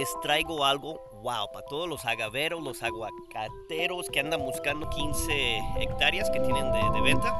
les traigo algo, wow, para todos los agaveros, los aguacateros que andan buscando 15 hectáreas que tienen de venta.